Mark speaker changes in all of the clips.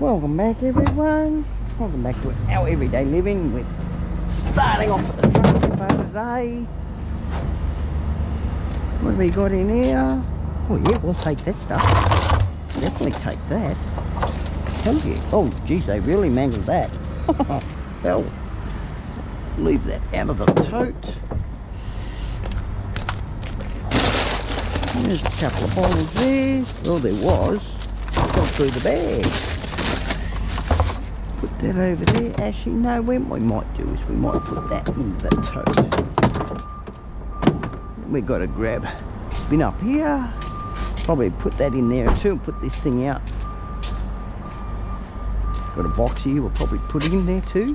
Speaker 1: Welcome back everyone. Welcome back to our everyday living. We're starting off at the truck today. What have we got in here? Oh yeah, we'll take that stuff. Definitely take that. Hell yeah. Oh geez, they really mangled that. Hell. Leave that out of the tote. There's a couple of bottles there. Oh, there was. Got through the bag. Put that over there. Actually, no, what we might do is we might put that in the tote. We've got to grab bin up here. Probably put that in there too and put this thing out. Got a box here, we'll probably put it in there too.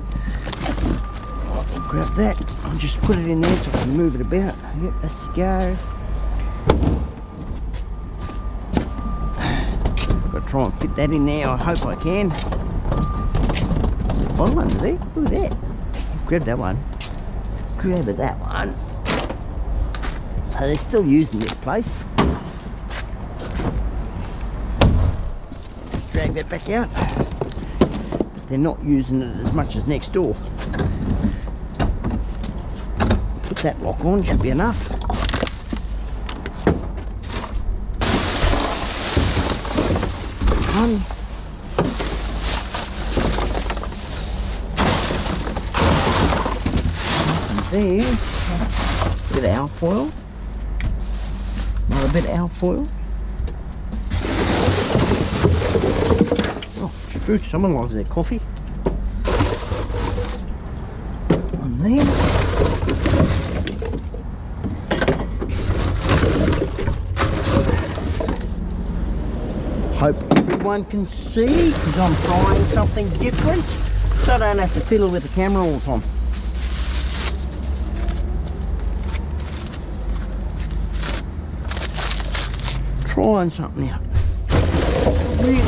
Speaker 1: I'll grab that. I'll just put it in there so I can move it about. Yep, let's go. Gotta try and fit that in there. I hope I can. Bottle under there. Look at that. Grab that one. Grab that one. They're still using this place. Drag that back out. They're not using it as much as next door. Put that lock on, should be enough. One. There, a bit of alfoil. Another bit of alfoil. Oh, true, someone loves their coffee. On there. Hope everyone can see because I'm trying something different so I don't have to fiddle with the camera all the time. Trying something out. Really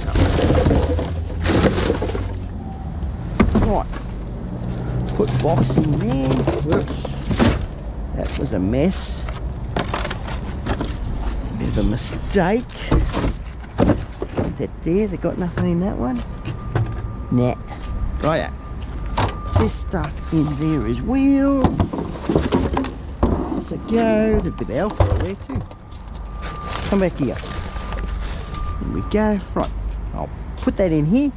Speaker 1: something. Right. Put box in there. Whoops. That was a mess. Bit of a mistake that there, they got nothing in that one. Nah. Right This stuff in there as well. Let's go. There's a bit of alcohol there too. Come back here. There we go. Right. I'll put that in here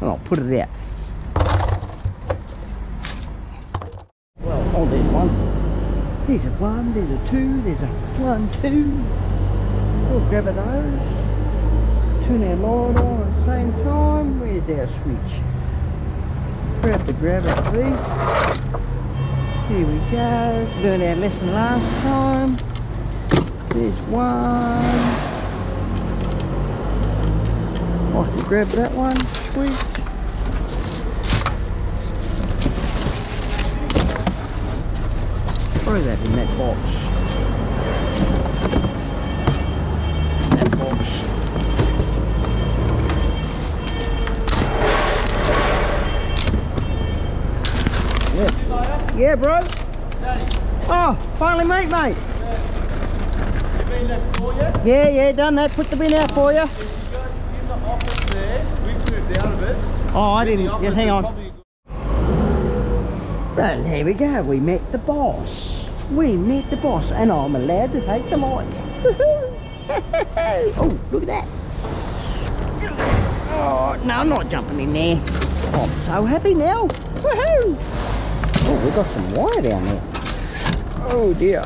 Speaker 1: and I'll put it out. Well, oh there's one. There's a one, there's a two, there's a one, two. We'll grab those turn our light on at the same time. Where's our switch? Grab the grab it please. Here we go. Learned our lesson last time. There's one. Oh, I can grab that one. Sweet. Throw that in that box. That box. Yeah. Yeah, bro. Oh, finally mate, mate.
Speaker 2: you been next door yet?
Speaker 1: Yeah, yeah, done that. Put the bin out for you.
Speaker 2: If you go in the office there, we've moved out of it.
Speaker 1: Oh, I didn't. Yeah, hang on. And here we go. We met the boss. We met the boss, and I'm allowed to take the lights. oh, look at that. Oh, no, I'm not jumping in there. Oh, I'm so happy now. Woohoo! Oh, we've got some wire down there. Oh dear.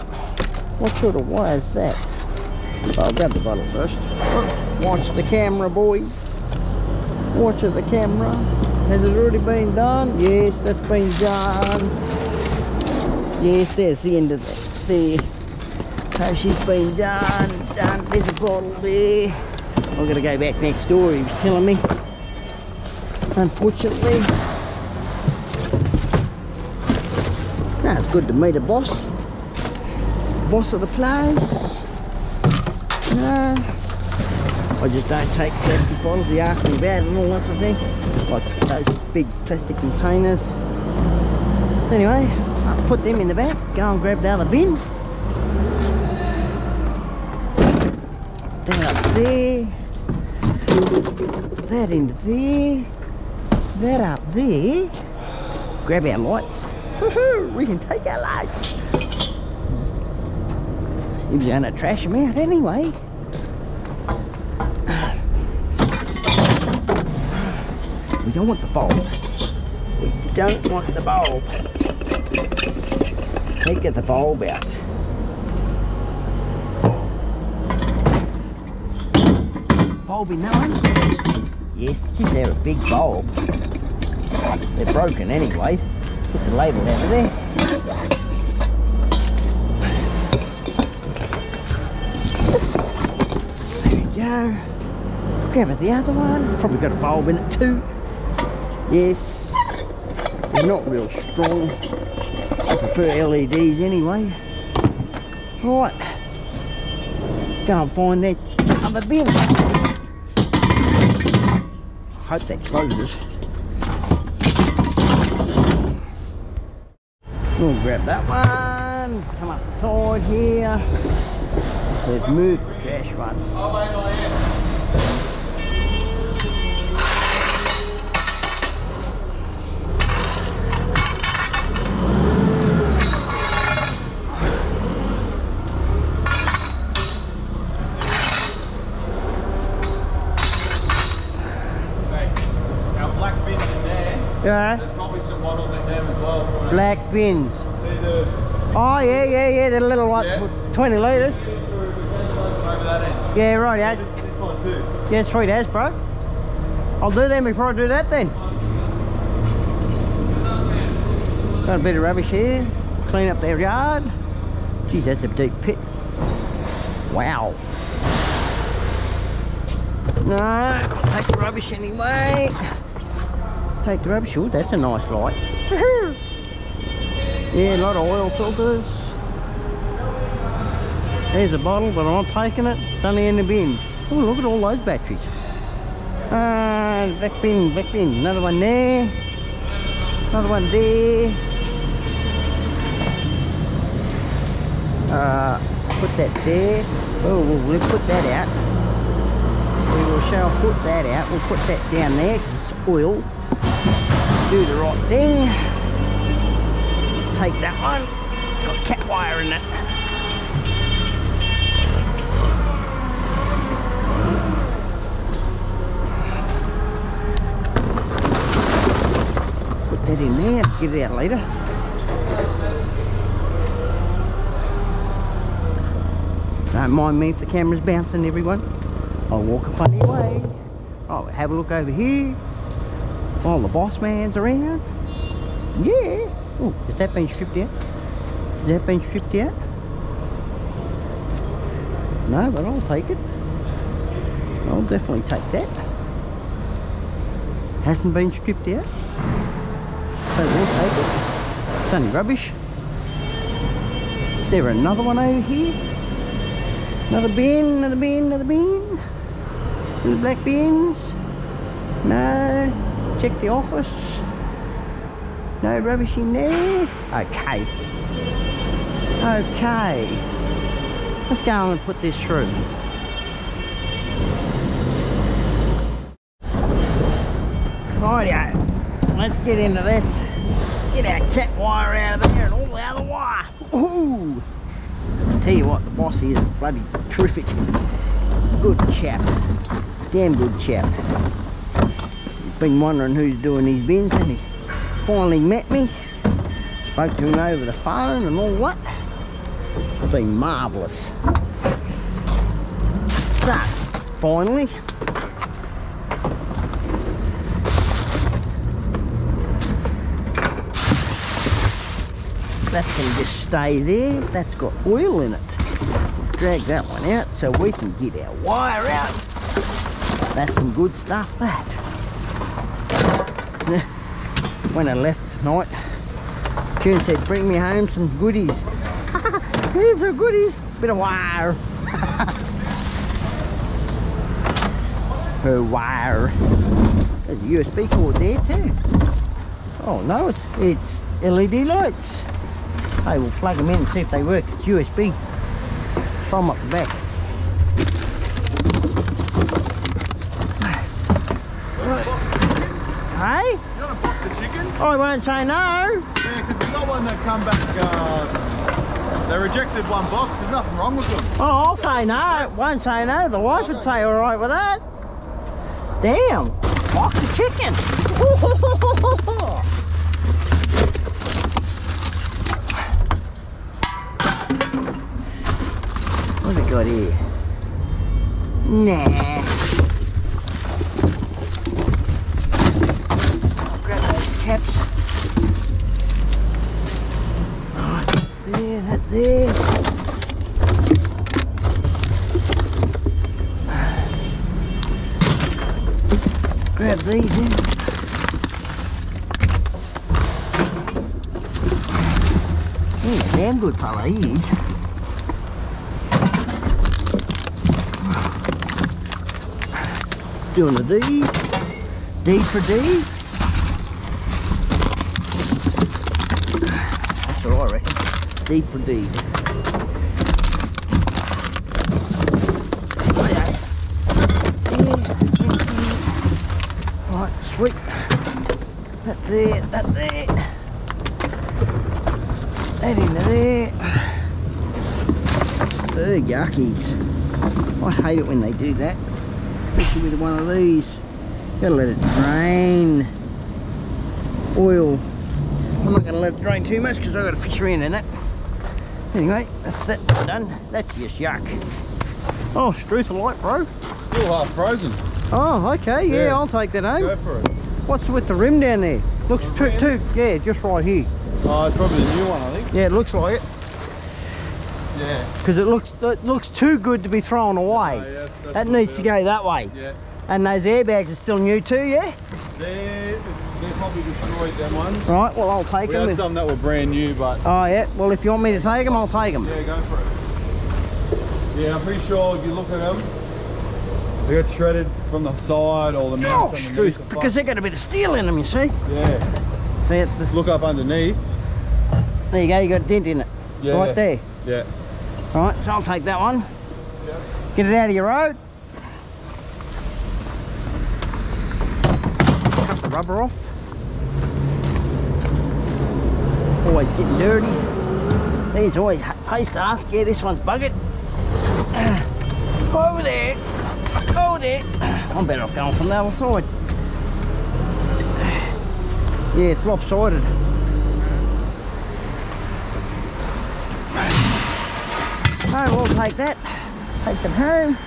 Speaker 1: What sort of wire is that? I'll grab the bottle first. Watch the camera, boy. Watch the camera. Has it already been done? Yes, that's been done. Yes, there's the end of it. There. So she's been done, done. There's a bottle there. I'm gonna go back next door, he was telling me. Unfortunately. No, it's good to meet a boss. Boss of the place. No. I just don't take plastic bottles, ask me about it and all that sort of thing. Like those big plastic containers. Anyway, I'll put them in the back, go and grab the other bin. Then up there. that into there. That up there. Grab our lights. We can take our lights. Going to trash them out anyway. Don't want the bulb. We don't want the bulb. Let's get the bulb out. Bulb in that one? Yes, geez, they're a big bulb. They're broken anyway. Put the label out of there. There we go. Grab the other one. Probably got a bulb in it too. Yes. They're not real strong. I prefer LEDs anyway. Right. Go and find that other bin. Hope that closes. We'll grab that one. Come up the side here. Let's move the trash one. Yeah.
Speaker 2: There's probably some models in them as well. For
Speaker 1: Black bins.
Speaker 2: See the
Speaker 1: Oh yeah, yeah, yeah. The little one,
Speaker 2: Yeah.
Speaker 1: 20 litres.
Speaker 2: over that end.
Speaker 1: Yeah, right. Yeah,
Speaker 2: This, this one too.
Speaker 1: yeah, sweet as, bro. I'll do them before I do that then. Got a bit of rubbish here. Clean up their yard. Geez, that's a deep pit. Wow. No, take the rubbish anyway. Take the rubbish. Oh, that's a nice light. yeah, a lot of oil filters. There's a bottle, but I'm not taking it. It's only in the bin. Oh, look at all those batteries. Uh, back bin, back bin. Another one there. Another one there. Uh, put that there. Oh, we'll, we'll put that out. We will shall put that out. We'll put that down there because it's oil. Do the right thing. Take that one. Got cat wire in it. Put that in there. Get it out later. Don't mind me if the camera's bouncing, everyone. I'll walk a funny way. Oh, have a look over here. While the boss man's around. Yeah. Oh, has that been stripped out? Has that been stripped out? No, but I'll take it. I'll definitely take that. Hasn't been stripped out. So we'll take it. It's only rubbish. Is there another one over here? Another bin, another bin, another bin. Any black bins? No. Check the office. No rubbish in there. Okay. Okay. Let's go on and put this through. Rightio. Let's get into this. Get our cat wire out of there and all the other wire. Ooh. Tell you what, the boss is bloody terrific. Good chap. Damn good chap. Been wondering who's doing these bins and he finally met me. Spoke to him over the phone and all that. It's been marvellous. So, finally, that can just stay there. That's got oil in it. Drag that one out so we can get our wire out. That's some good stuff, that. When I left tonight, June said, bring me home some goodies. Here's some goodies. Bit of wire. Her wire. There's a USB cord there too. Oh no, it's it's LED lights. Hey, we'll plug them in and see if they work. It's USB from up the back. Hey?
Speaker 2: You want a box of chicken?
Speaker 1: I won't say no.
Speaker 2: Yeah, because we got one that come back. Uh, they rejected one box. There's nothing wrong with them.
Speaker 1: Oh, I'll say no. Won't say no. The wife would say all right with that. Damn. Box of chicken. What's it got here? Nah. Grab those caps. Right, there, that there. Grab these in. Is. Doing the D. D for D. That's what I reckon. D for D. Right, sweet. That there, that there. That into there. Ugh, yuckies. I hate it when they do that. Especially with one of these. Gotta let it drain. Oil. I'm not gonna let it drain too much because I've got a fish around in it. Anyway, that's that done. That's just yuck. Oh, Struthelite, bro.
Speaker 2: Still half frozen.
Speaker 1: Oh, okay, yeah,
Speaker 2: Yeah.
Speaker 1: I'll take that home.
Speaker 2: Go for it.
Speaker 1: What's with the rim down there? Looks too, too, yeah, just right here.
Speaker 2: Oh, it's probably the new one, I think.
Speaker 1: Yeah, it looks like it.
Speaker 2: Yeah.
Speaker 1: Because it looks, it looks too good to be thrown away.
Speaker 2: Oh, yeah, that's- that's
Speaker 1: that needs to go that way.
Speaker 2: Yeah.
Speaker 1: And those airbags are still new too, yeah?
Speaker 2: They're, they're probably destroyed, them ones.
Speaker 1: Right, well I'll take
Speaker 2: We
Speaker 1: them.
Speaker 2: had some that were brand new, but
Speaker 1: Oh yeah, well if you want me to take them, I'll take them.
Speaker 2: yeah, go for it. Yeah, I'm pretty sure if you look at them, they got shredded from the side or the
Speaker 1: Oh,
Speaker 2: mounts
Speaker 1: shoot,
Speaker 2: underneath the
Speaker 1: because they got a bit of steel in them, you see.
Speaker 2: Yeah.
Speaker 1: This-
Speaker 2: Look up underneath.
Speaker 1: There you go, you got a dent in it.
Speaker 2: Yeah.
Speaker 1: Right there.
Speaker 2: Yeah.
Speaker 1: Right, so I'll take that one. Yeah. Get it out of your road. Cut the rubber off. Always getting dirty. These always pays to ask. Yeah, this one's buggered. Over there. Over there. I'm better off going from the other side. Yeah, it's lopsided. I will take that. Take it home.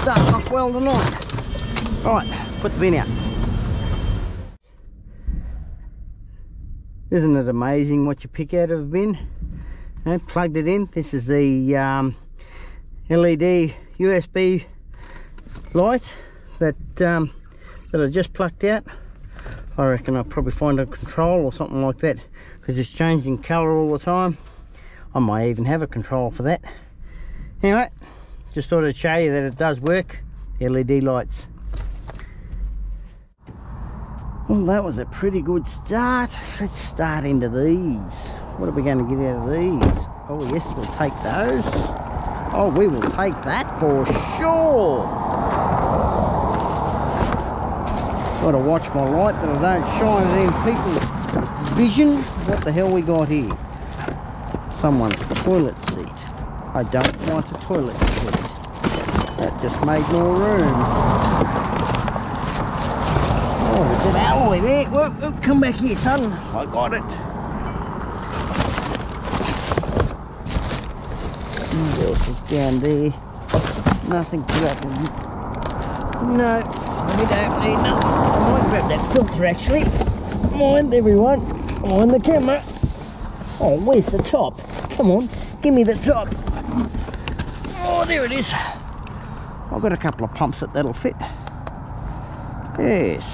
Speaker 1: Starting off well tonight. Right, put the bin out. Isn't it amazing what you pick out of a bin? I plugged it in. This is the um, LED USB light that um, that I just plucked out. I reckon I'll probably find a control or something like that because it's changing colour all the time. I might even have a control for that. Anyway, just thought I'd show you that it does work. LED lights. Well, that was a pretty good start. Let's start into these. What are we going to get out of these? Oh yes, we'll take those. Oh, we will take that for sure. Got to watch my light that I don't shine it in people's vision. What the hell we got here? Someone's toilet seat. I don't want a toilet seat. That just made more room. Oh, there's an alloy there. Whoa, whoa, come back here, son. I got it. What else is down there? Nothing to one. No, we don't need nothing. I might grab that filter actually. Mind everyone. On the camera. Oh, where's the top? Come on, give me the top. Oh, there it is. I've got a couple of pumps that that'll fit. Yes.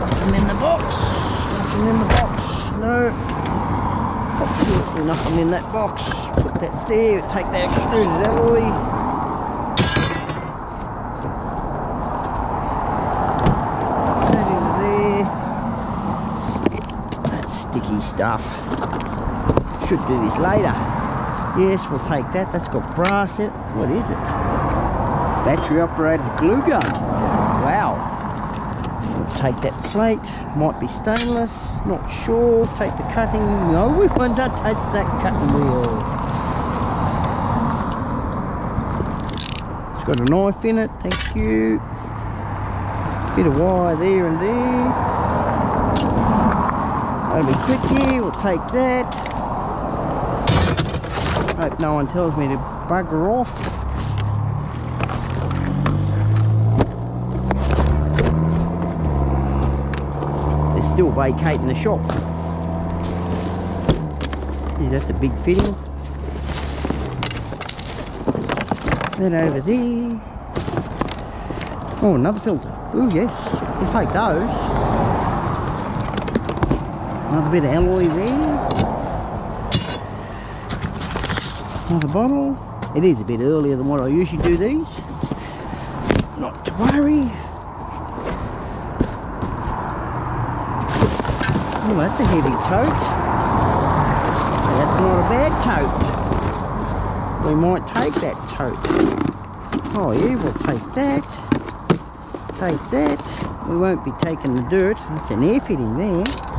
Speaker 1: Nothing in the box. Nothing in the box. No. Absolutely nothing in that box. Put that there. Take that extruded alloy. That into there. That sticky stuff. Should do this later. Yes, we'll take that. That's got brass in it. What is it? Battery operated glue gun. Wow. We'll take that plate. Might be stainless. Not sure. Take the cutting. No, oh, we won't take that cutting wheel. It's got a knife in it. Thank you. Bit of wire there and there. That'll be quick We'll take that. Hope no one tells me to bugger off. They're still vacating the shop. Is that the big fitting? Then over there. Oh, another filter. Oh yes, we'll take those. Another bit of alloy there. Another bottle. It is a bit earlier than what I usually do these. Not to worry. Oh, that's a heavy tote. That's not a bad tote. We might take that tote. Oh yeah, we'll take that. Take that. We won't be taking the dirt. That's an air fitting there.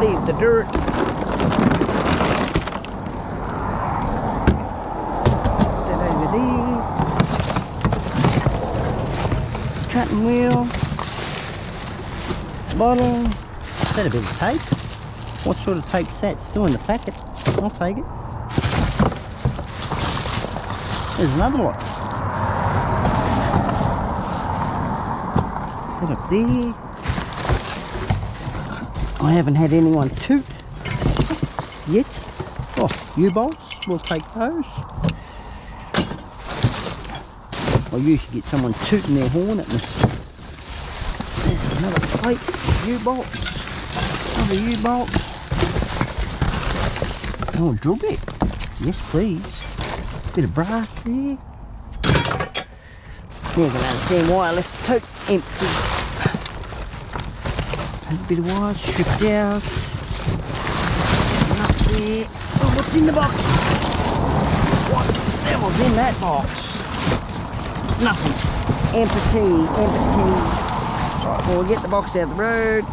Speaker 1: Leave the dirt. That over there. Cutting wheel. Bottle. Is that a bit of tape? What sort of tape's that? Still in the packet. I'll take it. There's another one. Put up there. I haven't had anyone toot yet. Oh, U-bolts, we'll take those. I usually get someone tooting their horn at me. Another plate, U-bolt, another U-bolt. Oh, drill bit. Yes, please. Bit of brass there. You can understand why left the tote empty. A bit of wire stripped out. Up there. Oh, what's in the box? What the devil's in that box? Nothing. Empty, empty. Right, well, get the box out of the road.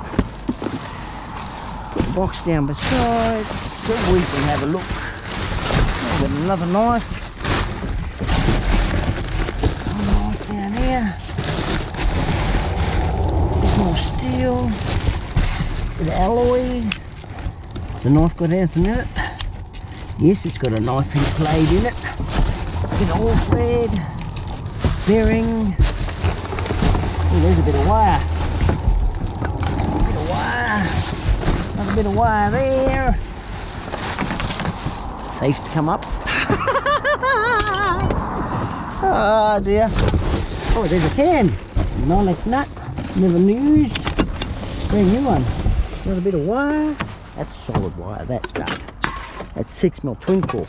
Speaker 1: Put the box down beside so we can have a look. Oh, got another knife. One knife down here. More steel. Of alloy. The knife got anything in it? Yes, it's got a knife and blade in it. Of oil thread. Bearing. There's a bit of wire. A bit of wire. Another bit of wire there. Safe to come up. oh dear. Oh, there's a can. Knowledge nut. Never used. Brand new one. Another bit of wire. That's solid wire, that stuff. That's 6 mil twin core.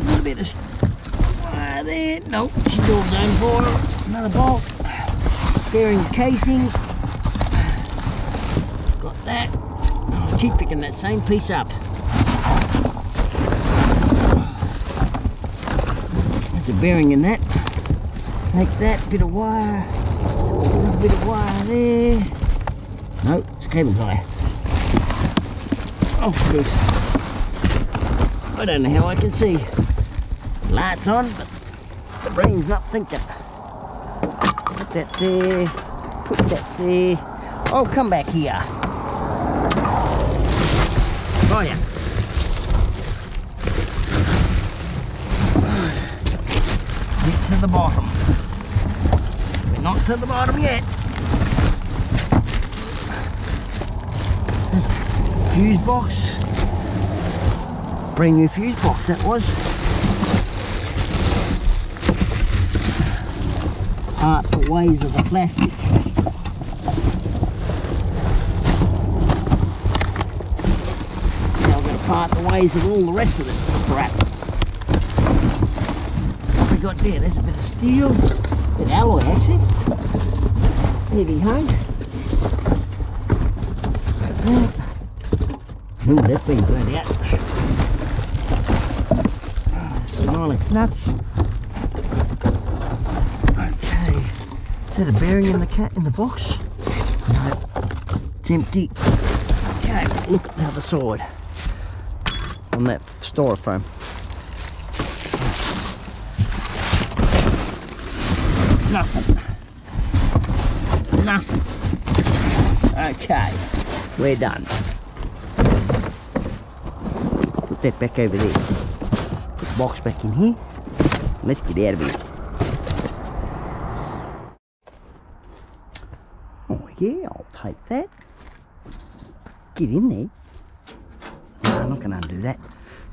Speaker 1: Another bit of wire there. Nope, she's all done for. Another bolt. Bearing casing. Got that. Keep picking that same piece up. There's a bearing in that. Take that bit of wire. Another bit of wire there. No, it's a cable tie. Oh, good. I don't know how I can see. Lights on, but the brain's not thinking. Put that there. Put that there. Oh, come back here. Oh, yeah. Get to the bottom. We're not to the bottom yet. There's a fuse box. Brand new fuse box that was. Part the ways of the plastic. Now I'm going to part the ways of all the rest of the crap. What we got there? There's a bit of steel, of alloy actually. Heavy hunk. Ooh, that's been burnt out. Some nylon That's nuts. Okay. Is that a bearing in the cat in the box? No. It's empty. Okay, look at the other side. On that styrofoam. Nothing. Nothing. Okay, we're done. Put that back over there. Put the box back in here. Let's get out of here. Oh yeah, I'll take that. Get in there. No, I'm not going to undo that.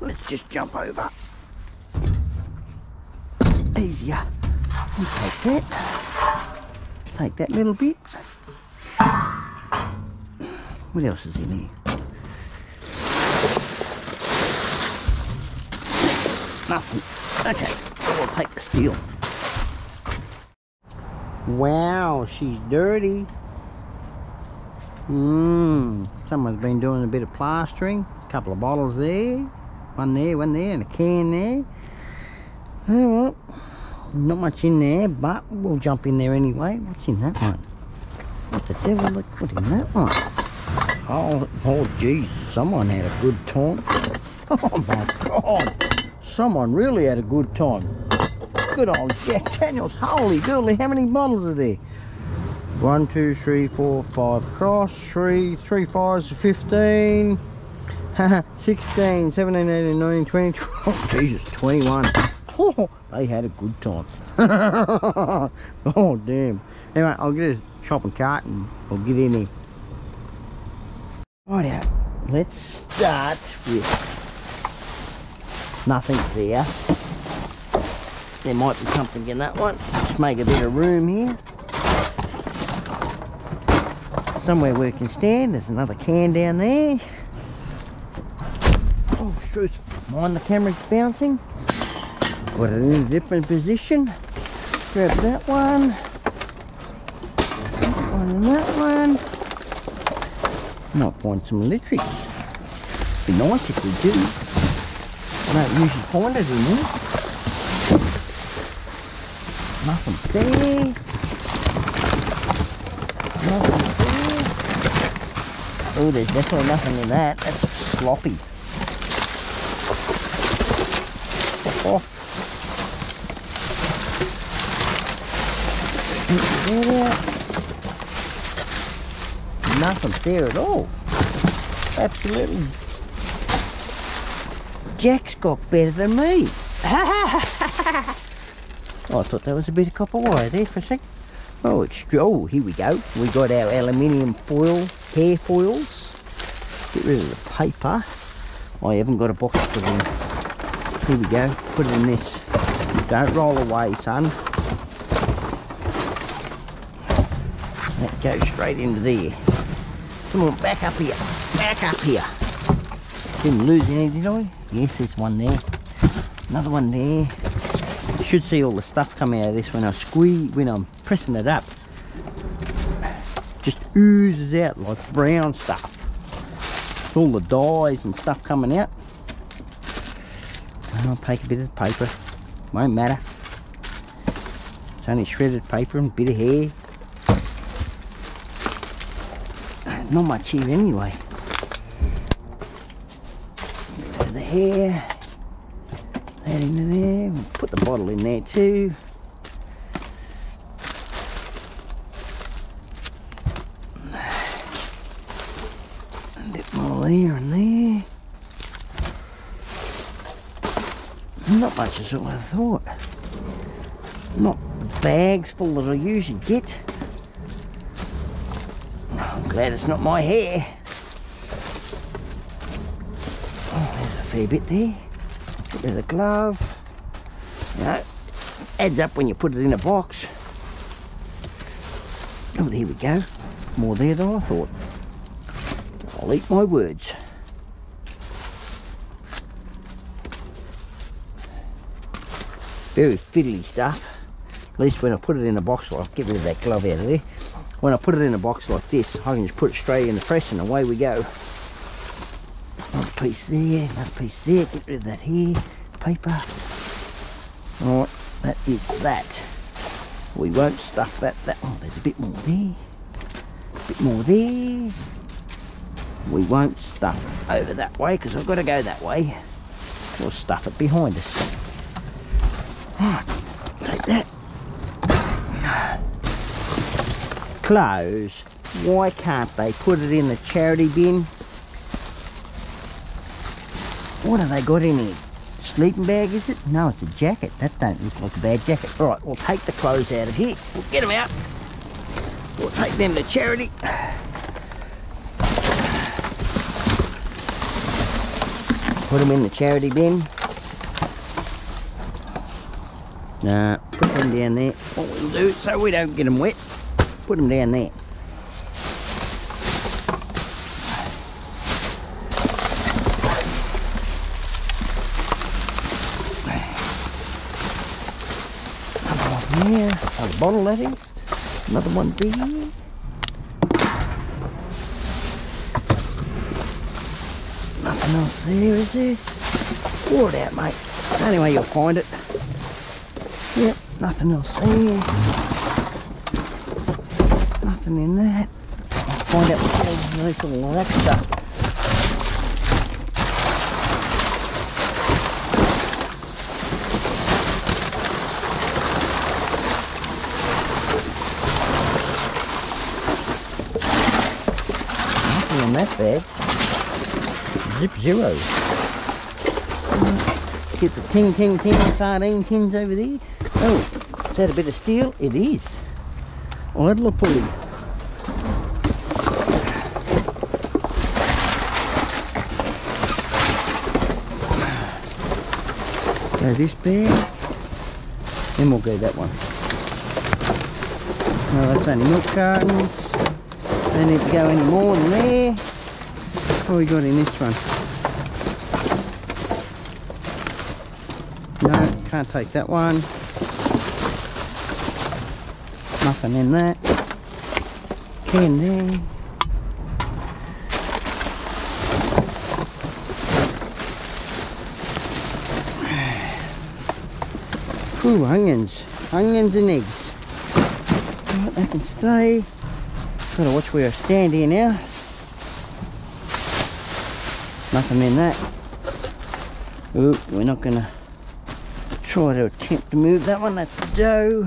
Speaker 1: Let's just jump over. Easier. We'll take that. Take that little bit. What else is in here? Nothing. Okay, we'll take the steel. Wow, she's dirty. Mmm, someone's been doing a bit of plastering. A couple of bottles there. One there, one there, and a can there. Oh well, not much in there, but we'll jump in there anyway. What's in that one? What the devil look put in that one? Oh, oh geez, someone had a good time. Oh my god, someone really had a good time. Good old Jack Daniels, holy dooly, how many bottles are there? One, two, three, four, five across, three, three fives, 15, 16, 17, 18, 19, 20, oh Jesus, 21. Oh, they had a good time. oh damn. Anyway, I'll get a shopping cart and I'll get in there. Right out. Let's start with nothing there. There might be something in that one. Just make a bit of room here. Somewhere where we can stand. There's another can down there. Oh, shoot. Mind the camera's bouncing. Put it in a different position. Grab that one. That one and that one. Might find some electrics. Be nice if we do. Don't usually it in there. Nothing there. Nothing there. Oh, there's definitely nothing in that. That's sloppy. Oh. Nothing there at all. Absolutely. Jack's got better than me. Oh, I thought that was a bit of copper wire there for a sec. Oh, it's oh, here we go. We got our aluminium foil, hair foils. Get rid of the paper. I haven't got a box for them. Here we go. Put it in this. Don't roll away, son. That goes straight into there. Come on, back up here. Back up here. Didn't lose any, did I? Yes, there's one there. Another one there You should see all the stuff coming out of this when I squeeze, when I'm pressing it up. Just oozes out like brown stuff. All the dyes and stuff coming out. And I'll take a bit of paper. Won't matter. It's only shredded paper and a bit of hair. Not much here anyway. Hair that into there. We'll put the bottle in there too. A bit more there and there. Not much as I thought. Not the bags full that I usually get. I'm glad it's not my hair. Fair bit there. Get rid of the glove. You know, adds up when you put it in a box. Oh, there we go. More there than I thought. I'll eat my words. Very fiddly stuff. At least when I put it in a box, I'll get rid of that glove out of there. When I put it in a box like this, I can just put it straight in the press and away we go. Piece there, another piece there, get rid of that here, paper. Alright, that is that. We won't stuff that. That oh, there's a bit more there. A bit more there. We won't stuff over that way because I've got to go that way. We'll stuff it behind us. Right, take that. Clothes. Why can't they put it in the charity bin? What have they got in here? Sleeping bag, is it? No, it's a jacket. That don't look like a bad jacket. All right, we'll take the clothes out of here. We'll get them out. We'll take them to charity. Put them in the charity bin. Nah, put them down there. What we'll do, so we don't get them wet, put them down there. Another one here, a bottle that is. Another one there. Nothing else there, is there? Pour it out, mate. Anyway, you'll find it. Yep, nothing else there. Nothing in that. I'll find out what's underneath all of bag. Zip zero. Get the ting ting ting sardine tins over there. Oh, is that a bit of steel? It is. Idler pulley. Go this bag. Then we'll go that one. No, that's only milk cartons. Don't need to go any more than there. What we got in this one? No, can't take that one. Nothing in that. Can there. Ooh, onions. Onions and eggs. Right, they can stay. Gotta watch where I stand here now. Nothing in that. Ooh, we're not gonna try to attempt to move that one. That's dough.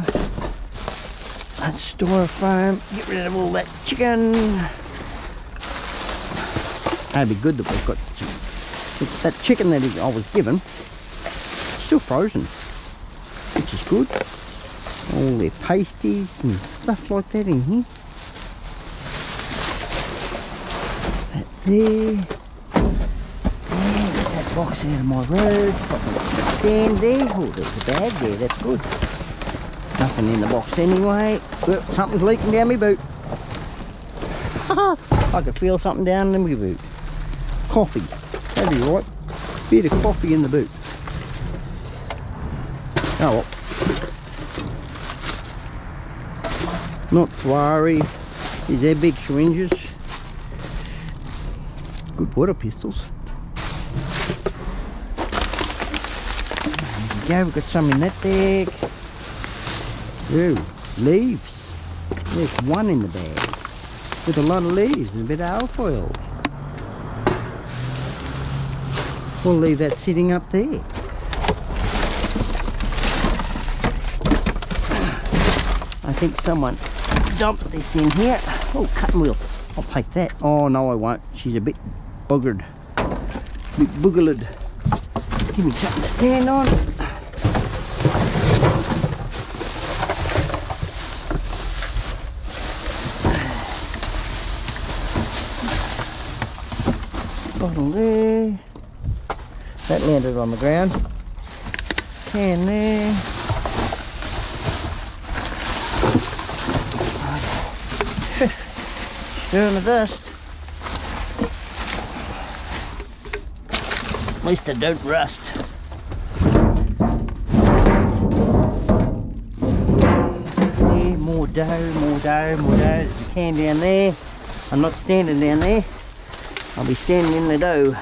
Speaker 1: That's styrofoam. Get rid of all that chicken. That'd be good that we've got that chicken that I was given. Still frozen, which is good. All their pasties and stuff like that in here. There. There, get that box out of my road. Stand there. Oh, there's a bag there. That's good. Nothing in the box anyway. Well, something's leaking down my boot. I could feel something down in my boot. Coffee. That'd be right. Bit of coffee in the boot. Oh well. Not worry. These are big syringes. Water pistols. Go, we've got some in that bag. Ooh, leaves. There's one in the bag. With a lot of leaves and a bit of alfoil. We'll leave that sitting up there. I think someone dumped this in here. Oh, cutting wheel. I'll take that. Oh, no, I won't. She's a bit buggered. bit boogerled. Give me something to stand on. Bottle there. That landed on the ground. Can there. Stirring the dust. Least it don't rust. There, more dough, more dough, more dough. There's a can down there. I'm not standing down there. I'll be standing in the dough.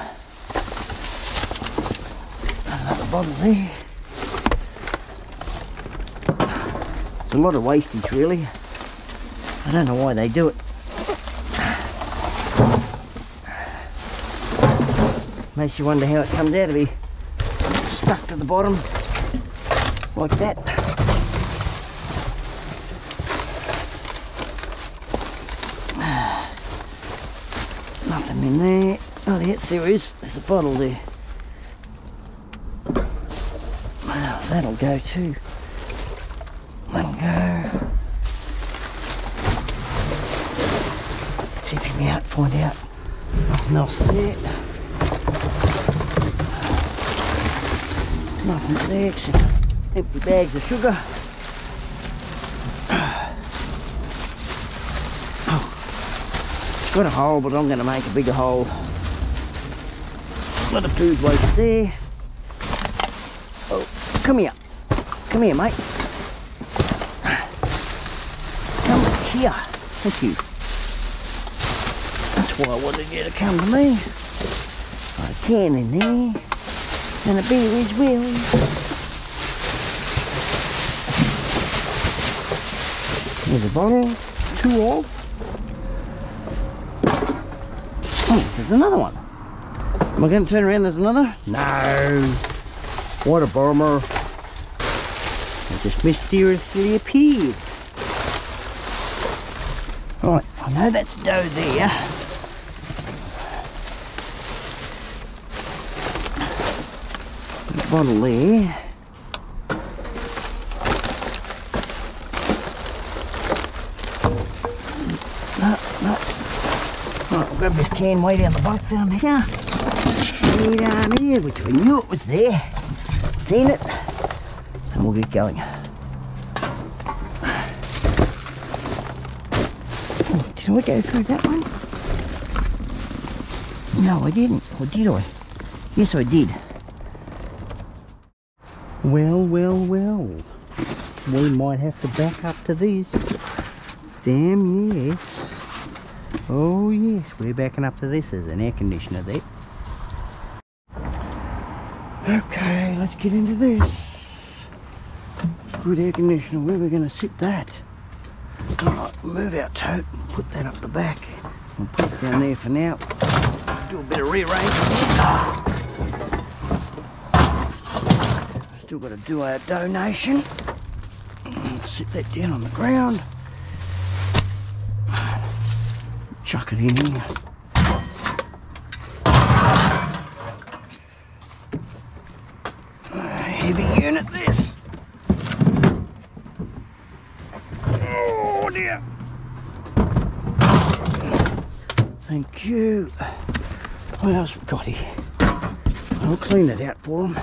Speaker 1: Another bottle there. It's a lot of wastage really. I don't know why they do it. Makes you wonder how it comes out to be stuck to the bottom like that. Nothing in there. Oh yes, there is. There's a bottle there. Well, that'll go too. That'll go. Tip him out, find out. Nothing else there. Empty bags of sugar. Oh, got a hole, but I'm going to make a bigger hole. A lot of food waste there. Oh, come here. Come here, mate. Come here. Thank you. That's why I wanted you to come to me. Got a can in there. And a beer is willing. There's a bottle. Two of. Oh, hmm, there's another one. Am I going to turn around? There's another? No. What a bummer. It just mysteriously appeared. Right, I know that's dough there. Bottle there. No, no. Right, I'll oh, grab this can way down the bike down here. Way down here, which we knew it was there. Seen it. And we'll get going. Oh, did I go through that one? No, I didn't. Or did I? Yes, I did. Well, well, well. We might have to back up to this. Damn yes. Oh yes, we're backing up to this. There's an air conditioner there. Okay, let's get into this. Good air conditioner. Where are we going to sit that? Alright, move our tote and put that up the back. We'll put it down there for now. Do a bit of rearranging. Still got to do our donation. Sit that down on the ground. Chuck it in here. Heavy unit this. Oh dear. Thank you. What else we got here? I'll clean it out for them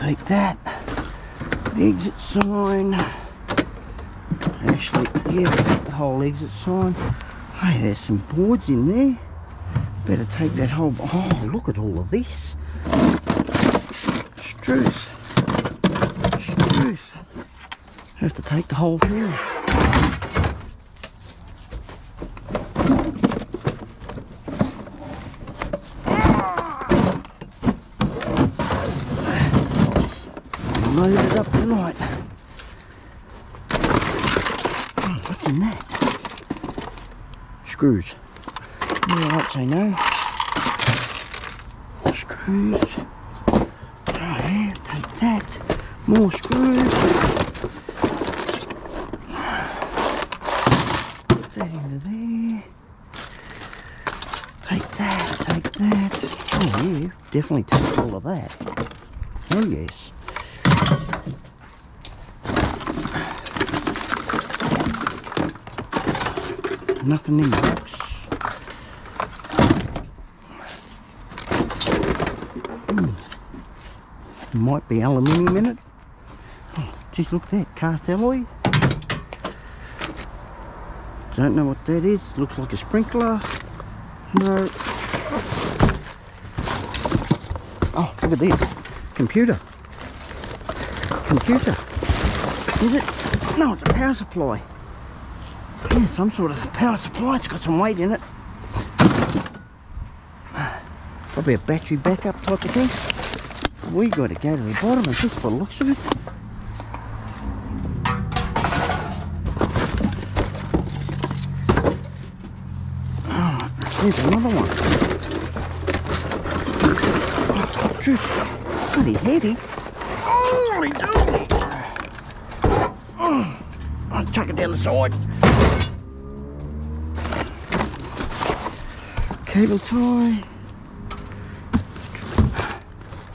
Speaker 1: take that. The exit sign. Actually yeah the whole exit sign. Hey there's some boards in there. Better take that whole oh look at all of this. Struth. Struth. Have to take the whole thing load tonight. Oh, what's in that? Screws. Yeah, I'd say no. Screws. Yeah, take that. More screws. Put that into there. Take that, take that. Oh yeah, definitely take all of that. Oh yes. Nothing in the box. Hmm. Might be aluminium in it. Oh, just look at that, cast alloy. Don't know what that is. Looks like a sprinkler. No. Oh, look at this. Computer. Computer. Is it? No, it's a power supply. Yeah, some sort of power supply. It's got some weight in it. Probably a battery backup type of thing. We got to go to the bottom and just for the looks of it. Oh, there's another one. Truth. Heavy. Oh, what are you doing? I'll chuck it down the side. Cable tie.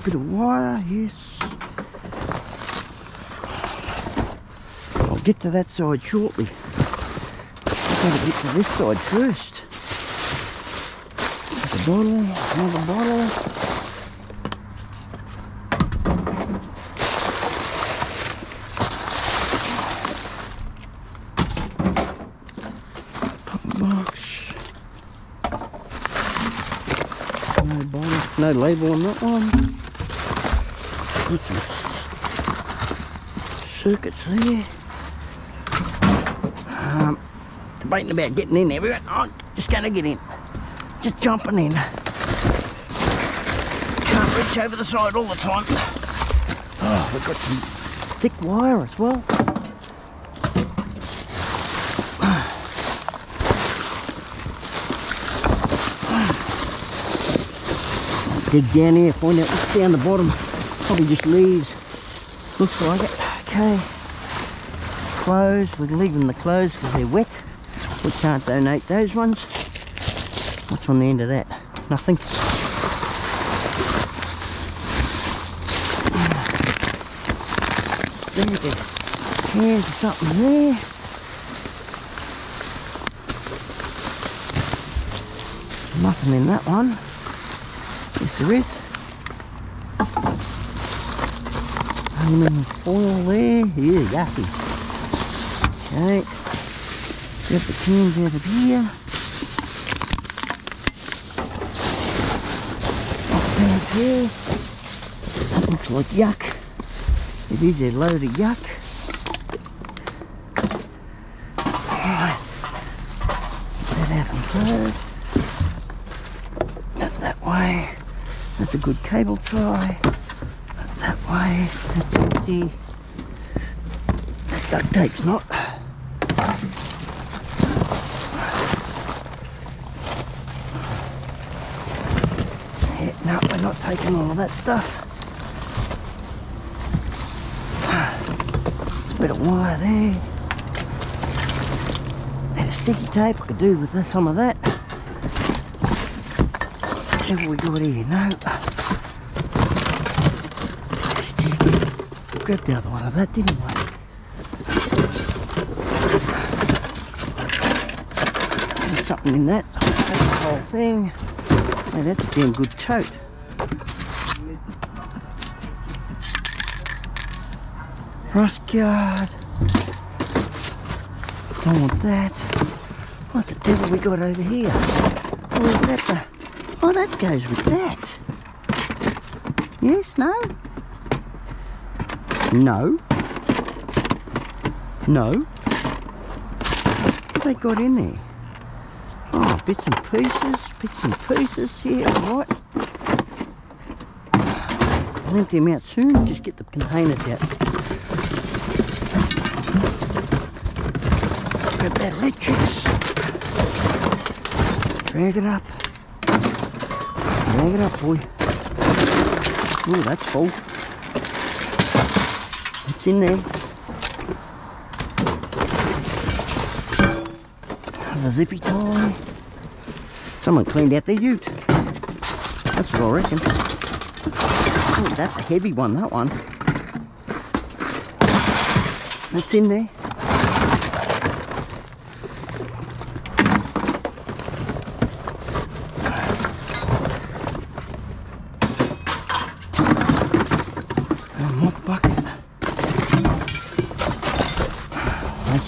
Speaker 1: Bit of wire, yes. I'll get to that side shortly. I've got to get to this side first. There's a bottle, another bottle. Pop box. No bottle, no label on that one. Got some circuits there. Um, debating about getting in there. We got, oh, just gonna get in. Just jumping in. Can't reach over the side all the time. Oh, we've got some thick wire as well. Down here, find out what's down the bottom. Probably just leaves. Looks like it. Okay. Clothes, we're leaving the clothes because they're wet. We can't donate those ones. What's on the end of that? Nothing. There's a can of something there. Nothing in that one. Yes, there is. Aluminium foil there. Yeah, yucky. Okay. Get the cans out of here. Here. That looks like yuck. It is a load of yuck. Right. Get that out and close. That that way. That's a good cable tie. That way. That's empty. That duct tape's not. Yeah, no, we're not taking all of that stuff. There's a bit of wire there. And a sticky tape I could do with some of that. Have we got here? No. Stick. Grabbed the other one of that, didn't we? There's something in that. That's the whole thing. Hey, that's a damn good tote. Rust guard. Don't want that. What the devil we got over here? Oh, that the... Oh, that goes with that. Yes, no? Um, no. No. What they got in there? Oh, bits and pieces, bits and pieces. Yeah, right. I'll empty them out soon. Just get the containers out. Grab that electrics. Drag it up. Drag it up, boy. Oh, that's full. In there. The zippy tie. Someone cleaned out their ute. That's what I reckon. Oh, that's a heavy one, that one. That's in there.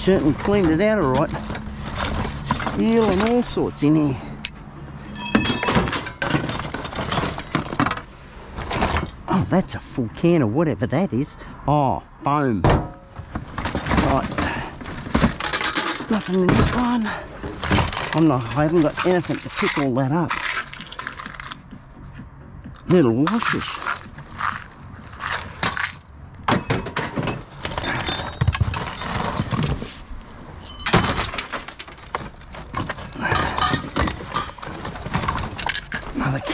Speaker 1: Certainly cleaned it out alright. Steel and all sorts in here. Oh, that's a full can of whatever that is. Oh, foam. Right. Nothing in this one. I'm not, I haven't got anything to pick all that up. Little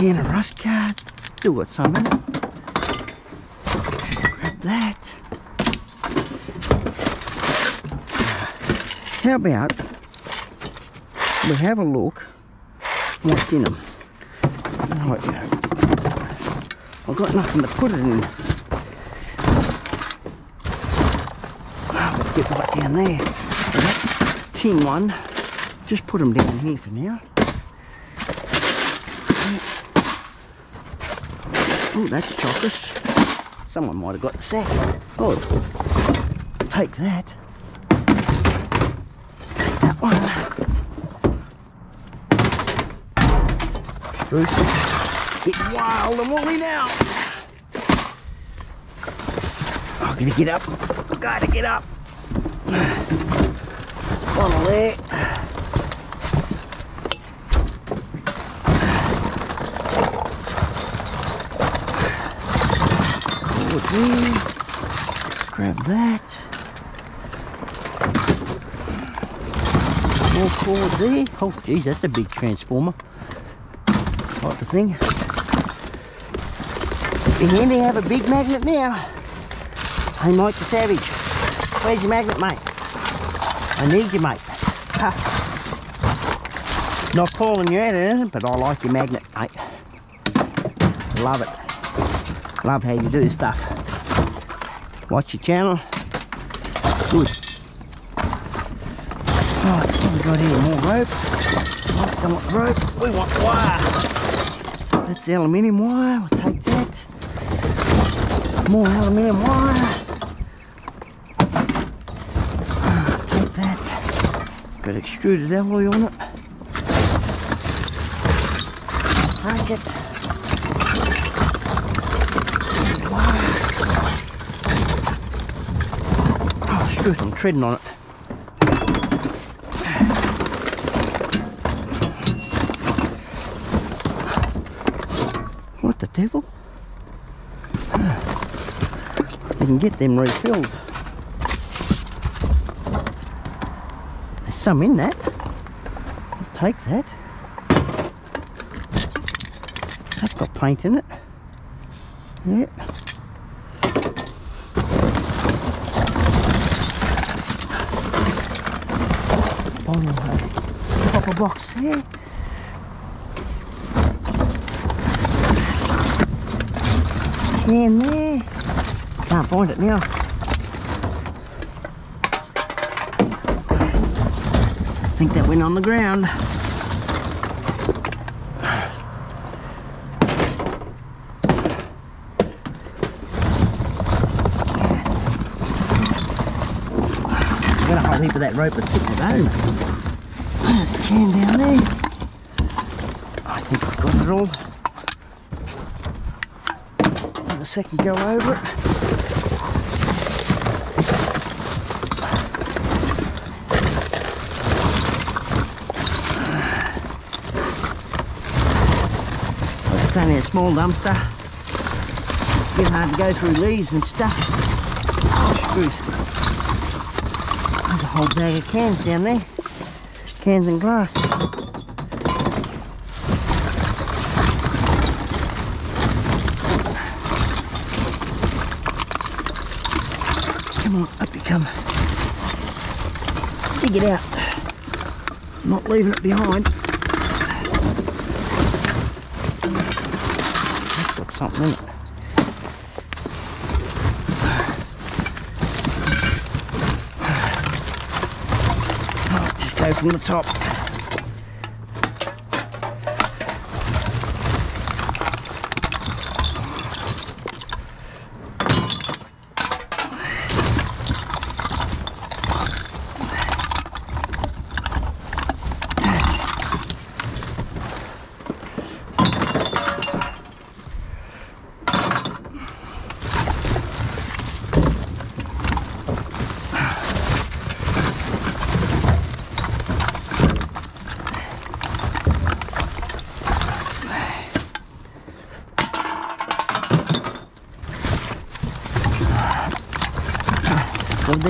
Speaker 1: can of rust cat. In it. Grab that. How about we have a look what's in them. Right, I've got nothing to put it in. Ah, I'll get right down there. That tin one, just put them down here for now. Oh, that's chocolate. Someone might have got the sack. Oh, take that. Take that one. Struth. Get wild and woolly now. I'm gonna get up. Gotta get up. Bottle there. There. Grab that. More cord there. Oh geez, that's a big transformer. Like the thing. Handy to have a big magnet now. Hey Mike the Savage, where's your magnet mate? I need you mate. Ha. Not calling you out anything, but I like your magnet mate. Love it. Love how you do this stuff. Watch your channel. Good. Right, what we got here? More rope. Oh, don't want rope. We want wire. That's the aluminium wire. We'll take that. More aluminium wire. Take that. Got extruded alloy on it. Break it. Oh, screw I'm treading on it. What the devil? You can get them refilled. There's some in that. I'll take that. That's got paint in it. Yep. Bottle box there. Can there. Can't find it now. I think that went on the ground. Got a whole heap of that rope that's sitting at home. Can down there. I think I've got it all. Have a second go over it. It's only a small dumpster. Get hard to go through leaves and stuff. Oh. There's a whole bag of cans down there. Cans and glass. Come on, up you come. Dig it out. I'm not leaving it behind. That's something in it. Oh, just go from the top.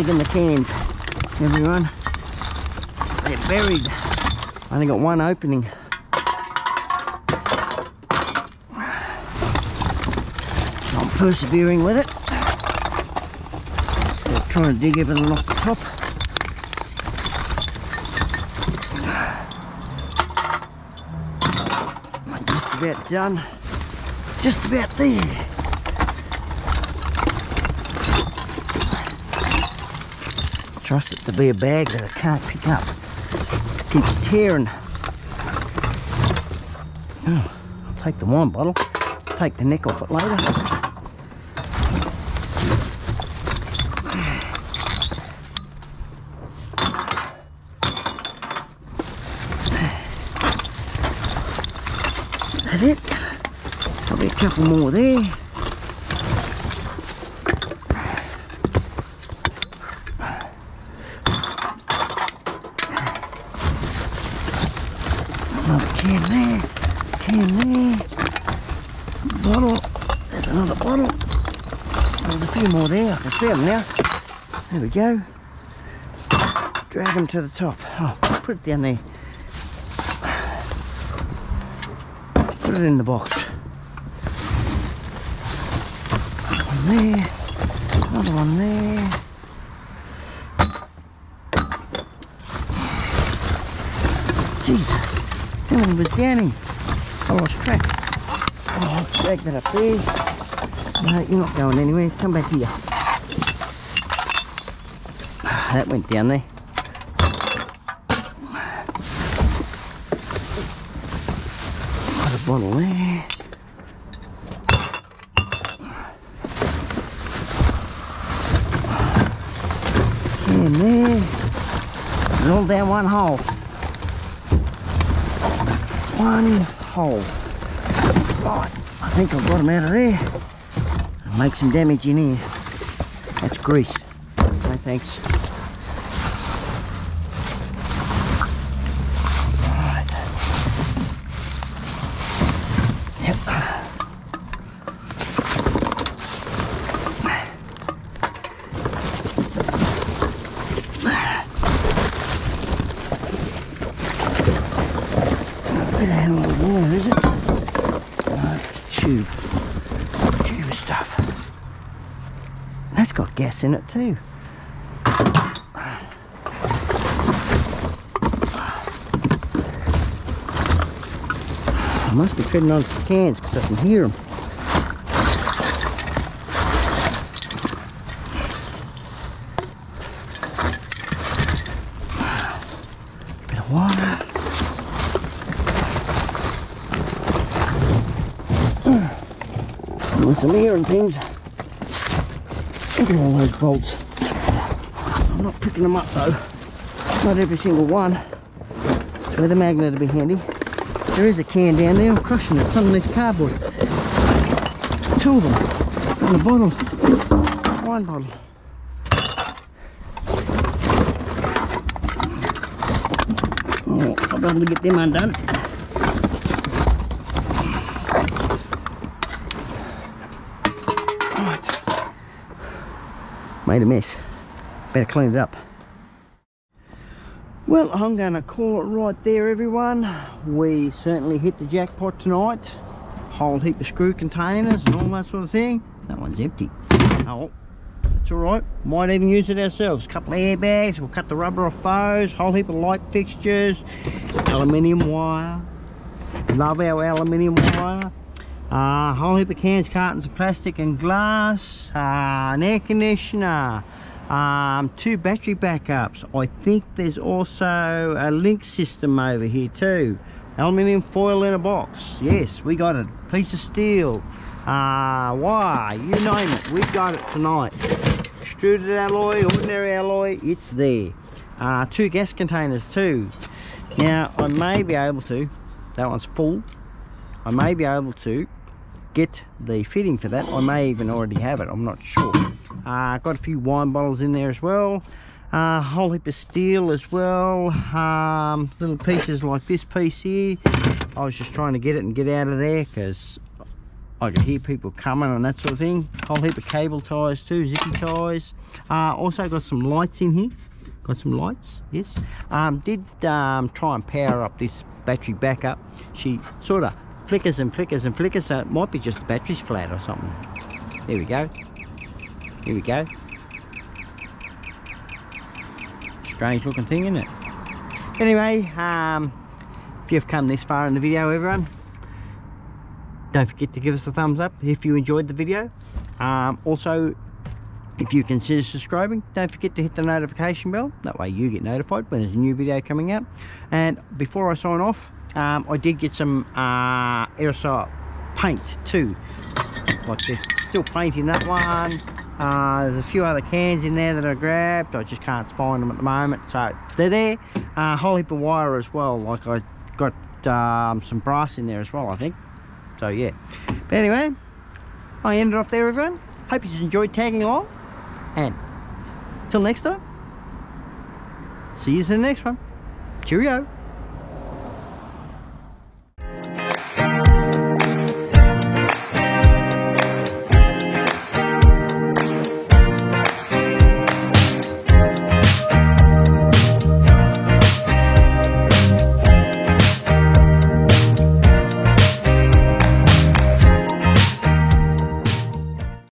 Speaker 1: Still digging the cans, everyone. They're buried. Only got one opening. I'm persevering with it. Still trying to dig everything off the top. Just about done. Just about there. Trust it to be a bag that I can't pick up. It keeps tearing. Oh, I'll take the wine bottle, take the neck off it later. That's it. Probably a couple more there. Another can there, can there. Bottle, there's another bottle. There's a few more there, I can see them now. There we go. Drag them to the top. Oh, put it down there. Put it in the box. One there, another one there. Jeez, many was down here? I lost track. Oh, drag that up there. No, you're not going anywhere. Come back here. That went down there. Got a bottle there. In there. And all down one hole. One hole. Right, I think I've got them out of there. Make some damage in here. That's grease. No thanks. Right. Yep. Bit of hell of a water, is it? No, tube. Tube stuff. That's got gas in it too. I must be treading on some cans because I can hear them. Bit of water. some ear and things. At all those bolts. I'm not picking them up though. Not every single one. So the magnet will be handy. There is a can down there. I'm crushing it. It's underneath cardboard. Two of them. And a bottle. Wine bottle. Oh, I'll be able to get them undone. Made a mess. Better clean it up. Well, I'm going to call it right there, everyone. We certainly hit the jackpot tonight. Whole heap of screw containers and all that sort of thing. That one's empty. Oh, that's all right. Might even use it ourselves. Couple of airbags. We'll cut the rubber off those. Whole heap of light fixtures. Aluminium wire. Love our aluminium wire. Uh, whole heap of cans, cartons of plastic and glass. Uh, an air conditioner. Um, two battery backups. I think there's also a link system over here too. Aluminium foil in a box. Yes, we got it. Piece of steel. Uh, wire, you name it. We've got it tonight. Extruded alloy, ordinary alloy, it's there. Uh, two gas containers too. Now, I may be able to, that one's full. I may be able to get the fitting for that. I may even already have it, I'm not sure. Uh, got a few wine bottles in there as well. A uh, whole heap of steel as well. Um, little pieces like this piece here. I was just trying to get it and get out of there because I could hear people coming and that sort of thing. Whole heap of cable ties too, zippy ties. Uh, also got some lights in here. Got some lights, yes. Um, did um, try and power up this battery backup. She sort of flickers and flickers and flickers, so it might be just the battery's flat or something. There we go. Here we go. Strange looking thing, isn't it? Anyway, um, if you've come this far in the video, everyone, don't forget to give us a thumbs up if you enjoyed the video. Um, also, if you consider subscribing, don't forget to hit the notification bell. That way you get notified when there's a new video coming out. And before I sign off, um, I did get some uh, aerosol paint too. Like this, still painting that one. Uh, there's a few other cans in there that I grabbed. I just can't find them at the moment. So they're there. A uh, whole heap of wire as well. Like I got um, some brass in there as well, I think. So yeah. But anyway, I ended off there, everyone. Hope you enjoyed tagging along. And till next time, see you in the next one. Cheerio.